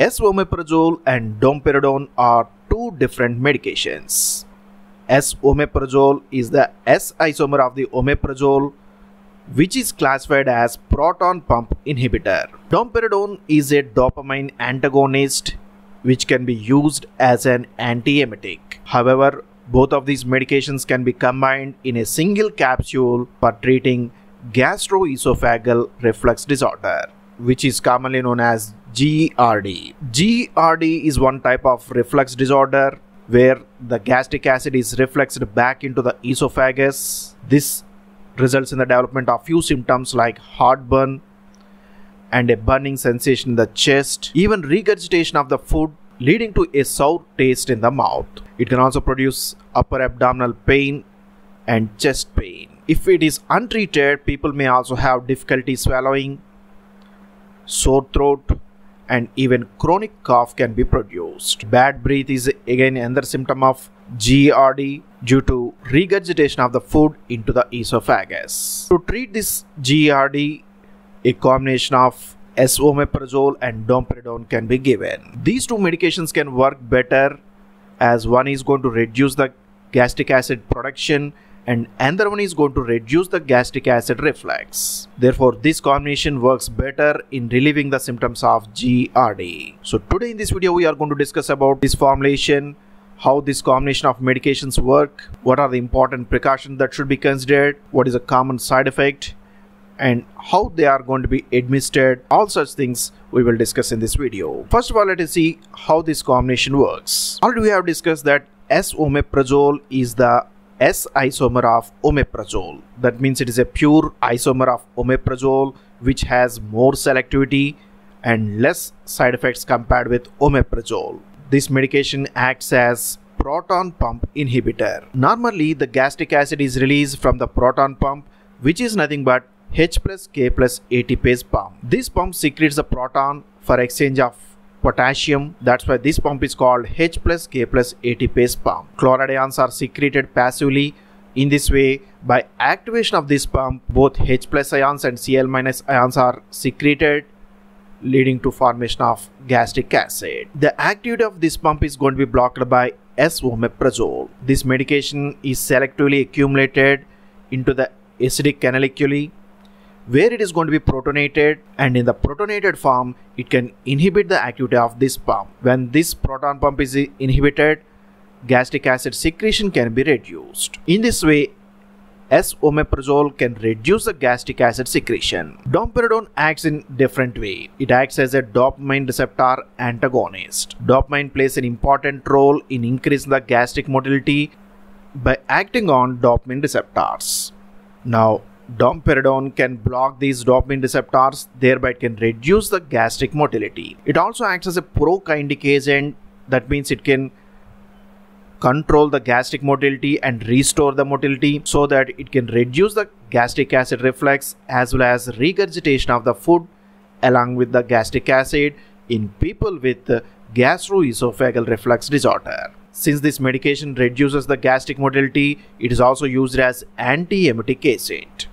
Esomeprazole and domperidone are two different medications. S-omeprazole is the S isomer of the omeprazole which is classified as proton pump inhibitor. Domperidone is a dopamine antagonist which can be used as an antiemetic. However, both of these medications can be combined in a single capsule for treating gastroesophageal reflux disorder, which is commonly known as GERD. GERD is one type of reflux disorder where the gastric acid is refluxed back into the esophagus. This results in the development of few symptoms like heartburn and a burning sensation in the chest, even regurgitation of the food leading to a sour taste in the mouth. It can also produce upper abdominal pain and chest pain. If it is untreated, people may also have difficulty swallowing, sore throat, and even chronic cough can be produced. Bad breath is again another symptom of GERD due to regurgitation of the food into the esophagus. To treat this GERD, a combination of esomeprazole and domperidone can be given. These two medications can work better as one is going to reduce the gastric acid production and another is going to reduce the gastric acid reflux. Therefore, this combination works better in relieving the symptoms of GERD. So today in this video, we are going to discuss about this formulation, how this combination of medications work, what are the important precautions that should be considered, what is a common side effect, and how they are going to be administered all such things we will discuss in this video first of all let us see how this combination works already we have discussed that s-omeprazole is the S isomer of omeprazole. That means it is a pure isomer of omeprazole which has more selectivity and less side effects compared with omeprazole. This medication acts as proton pump inhibitor. Normally the gastric acid is released from the proton pump which is nothing but H plus K plus ATPase pump. This pump secretes the proton for exchange of potassium. That's why this pump is called H plus K plus ATPase pump. Chloride ions are secreted passively. In this way, by activation of this pump, both H plus ions and Cl minus ions are secreted leading to formation of gastric acid. The activity of this pump is going to be blocked by S-omeprazole. This medication is selectively accumulated into the acidic canaliculi where it is going to be protonated and in the protonated form it can inhibit the activity of this pump. When this proton pump is inhibited, gastric acid secretion can be reduced. In this way, S-omeprazole can reduce the gastric acid secretion. Domperidone acts in different way. It acts as a dopamine receptor antagonist. Dopamine plays an important role in increasing the gastric motility by acting on dopamine receptors. Now, domperidone can block these dopamine receptors, thereby it can reduce the gastric motility. It also acts as a prokinetic agent, that means it can control the gastric motility and restore the motility so that it can reduce the gastric acid reflux as well as regurgitation of the food along with the gastric acid in people with gastroesophageal reflux disorder. Since this medication reduces the gastric motility, it is also used as antiemetic agent.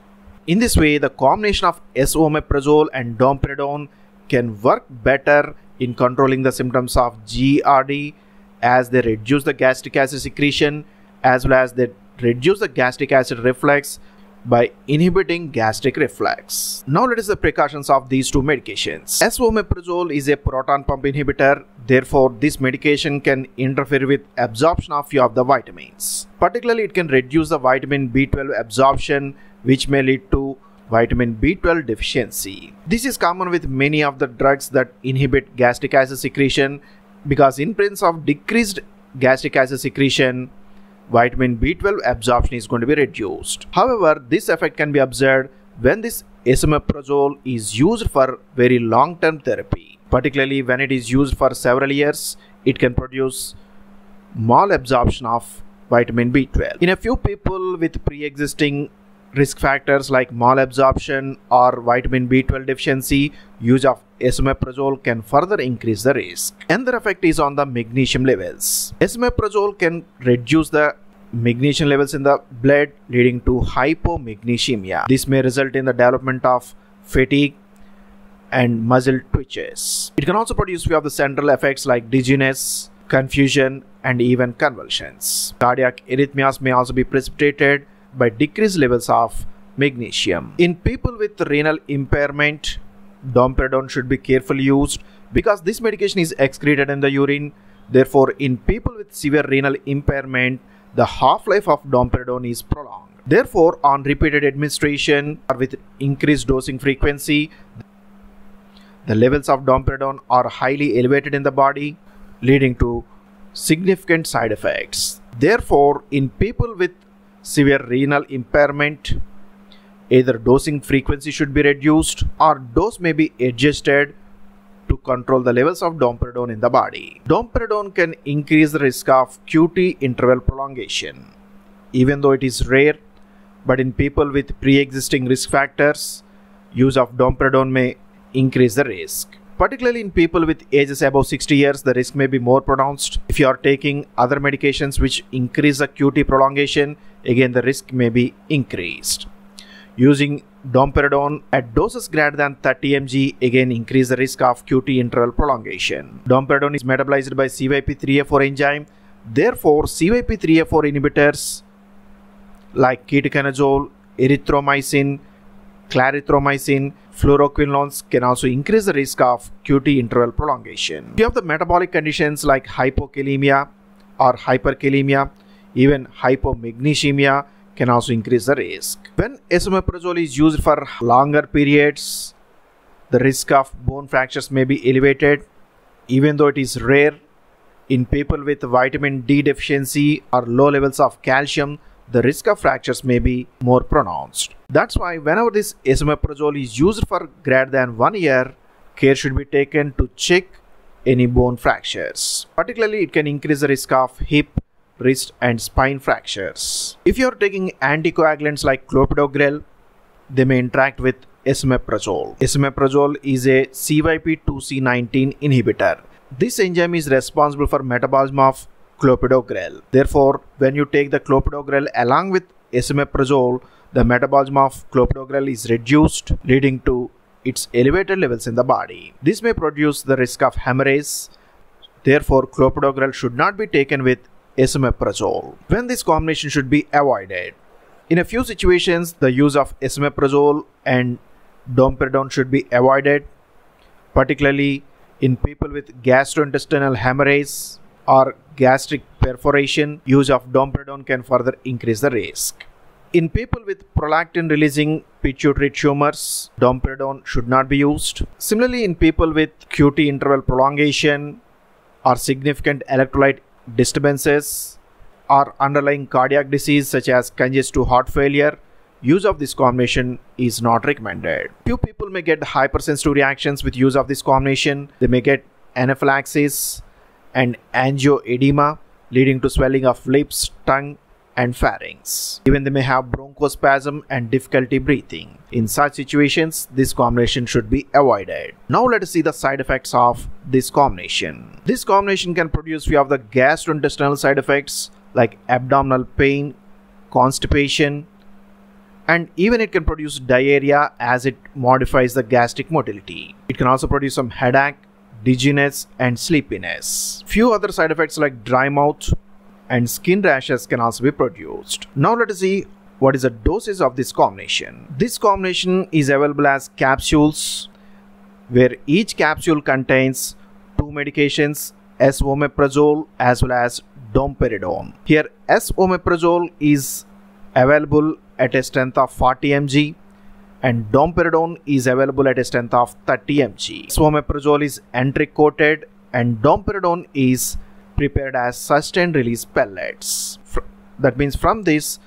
In this way, the combination of esomeprazole and domperidone can work better in controlling the symptoms of GERD as they reduce the gastric acid secretion as well as they reduce the gastric acid reflux by inhibiting gastric reflux. Now let us the precautions of these two medications. Esomeprazole is a proton pump inhibitor. Therefore, this medication can interfere with absorption of few of the vitamins. Particularly, it can reduce the vitamin B12 absorption which may lead to vitamin B12 deficiency. This is common with many of the drugs that inhibit gastric acid secretion because in presence of decreased gastric acid secretion, vitamin B12 absorption is going to be reduced. However, this effect can be observed when this esomeprazole is used for very long-term therapy. Particularly when it is used for several years, it can produce malabsorption of vitamin B12. In a few people with pre-existing risk factors like malabsorption or vitamin B12 deficiency, use of esomeprazole can further increase the risk. Another effect is on the magnesium levels. Esomeprazole can reduce the magnesium levels in the blood leading to hypomagnesemia. This may result in the development of fatigue and muscle twitches. It can also produce few of the central effects like dizziness, confusion, and even convulsions. Cardiac arrhythmias may also be precipitated by decreased levels of magnesium. In people with renal impairment, domperidone should be carefully used because this medication is excreted in the urine. Therefore, in people with severe renal impairment, the half-life of domperidone is prolonged. Therefore, on repeated administration or with increased dosing frequency, the levels of domperidone are highly elevated in the body, leading to significant side effects. Therefore, in people with severe renal impairment, either dosing frequency should be reduced or dose may be adjusted to control the levels of domperidone in the body. Domperidone can increase the risk of QT interval prolongation. Even though it is rare, but in people with pre-existing risk factors, use of domperidone may increase the risk. Particularly in people with ages above 60 years, the risk may be more pronounced. If you are taking other medications which increase the QT prolongation, again the risk may be increased. Using domperidone at doses greater than 30 mg again increase the risk of QT interval prolongation. Domperidone is metabolized by CYP3A4 enzyme. Therefore, CYP3A4 inhibitors like ketoconazole, erythromycin, clarithromycin, fluoroquinolones can also increase the risk of QT interval prolongation. If You have the metabolic conditions like hypokalemia or hyperkalemia, even hypomagnesemia can also increase the risk. When esomeprazole is used for longer periods, the risk of bone fractures may be elevated even though it is rare in people with vitamin D deficiency or low levels of calcium the risk of fractures may be more pronounced. That's why whenever this esomeprazole is used for greater than one year, care should be taken to check any bone fractures. Particularly, it can increase the risk of hip, wrist and spine fractures. If you are taking anticoagulants like clopidogrel, they may interact with esomeprazole. Esomeprazole is a CYP2C19 inhibitor. This enzyme is responsible for metabolism of clopidogrel. Therefore, when you take the clopidogrel along with esomeprazole, the metabolism of clopidogrel is reduced, leading to its elevated levels in the body. This may produce the risk of hemorrhage. Therefore, clopidogrel should not be taken with esomeprazole. When this combination should be avoided. In a few situations, the use of esomeprazole and domperidone should be avoided, particularly in people with gastrointestinal hemorrhage, or gastric perforation, use of domperidone can further increase the risk. In people with prolactin releasing pituitary tumors, domperidone should not be used. Similarly, in people with QT interval prolongation or significant electrolyte disturbances or underlying cardiac disease such as congestive heart failure, use of this combination is not recommended. Few people may get hypersensitive reactions with use of this combination. They may get anaphylaxis, and angioedema leading to swelling of lips, tongue and pharynx. Even they may have bronchospasm and difficulty breathing. In such situations, this combination should be avoided. Now let us see the side effects of this combination. This combination can produce few of the gastrointestinal side effects like abdominal pain, constipation, and even it can produce diarrhea as it modifies the gastric motility. It can also produce some headache, dizziness and sleepiness. Few other side effects like dry mouth and skin rashes can also be produced. Now let us see what is the dosage of this combination. This combination is available as capsules where each capsule contains two medications esomeprazole as well as domperidone. Here esomeprazole is available at a strength of 40 mg and domperidone is available at a strength of 30 mg. Esomeprazole is enteric coated and domperidone is prepared as sustained release pellets. That means from this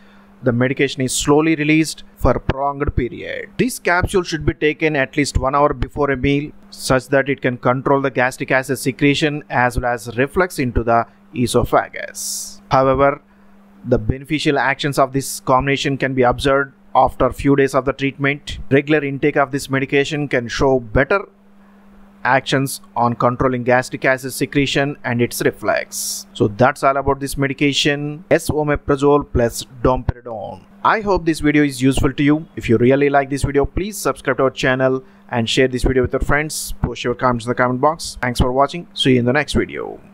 the medication is slowly released for a prolonged period. This capsule should be taken at least one hour before a meal such that it can control the gastric acid secretion as well as reflux into the esophagus. However, the beneficial actions of this combination can be observed after few days of the treatment. Regular intake of this medication can show better actions on controlling gastric acid secretion and its reflux. So that's all about this medication, esomeprazole plus domperidone. I hope this video is useful to you. If you really like this video, please subscribe to our channel and share this video with your friends. Post your comments in the comment box. Thanks for watching. See you in the next video.